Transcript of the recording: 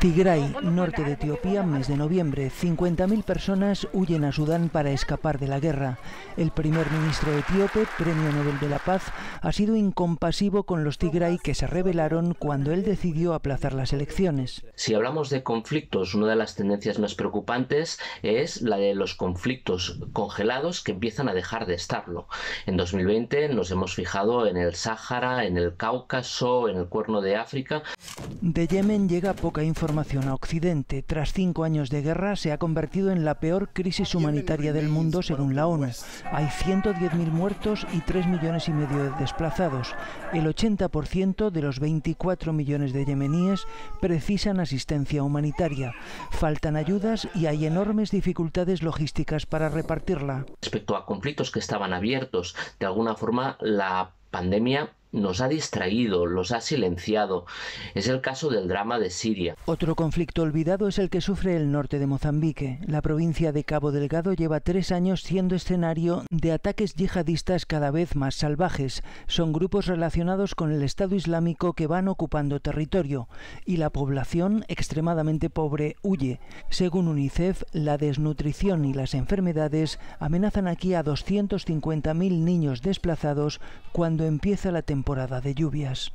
Tigray, norte de Etiopía, mes de noviembre. 50.000 personas huyen a Sudán para escapar de la guerra. El primer ministro etíope, premio Nobel de la Paz, ha sido incompasivo con los Tigray que se rebelaron cuando él decidió aplazar las elecciones. Si hablamos de conflictos, una de las tendencias más preocupantes es la de los conflictos congelados que empiezan a dejar de estarlo. En 2020 nos hemos fijado en el Sáhara, en el Cáucaso, en el Cuerno de África. De Yemen llega poca información a Occidente. Tras cinco años de guerra se ha convertido en la peor crisis humanitaria del mundo según la ONU. Hay 110.000 muertos y 3 millones y medio de desplazados. El 80% de los 24 millones de yemeníes precisan asistencia humanitaria. Faltan ayudas y hay enormes dificultades logísticas para repartirla. Respecto a conflictos que estaban abiertos, de alguna forma la pandemia nos ha distraído, los ha silenciado. Es el caso del drama de Siria. Otro conflicto olvidado es el que sufre el norte de Mozambique. La provincia de Cabo Delgado lleva tres años siendo escenario de ataques yihadistas cada vez más salvajes. Son grupos relacionados con el Estado Islámico que van ocupando territorio y la población extremadamente pobre huye. Según UNICEF, la desnutrición y las enfermedades amenazan aquí a 250.000 niños desplazados cuando empieza la temporada temporada de lluvias.